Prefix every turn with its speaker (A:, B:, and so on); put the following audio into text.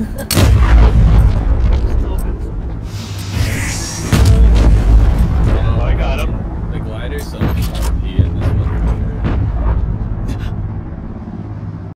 A: oh, I got him. The glider sucks.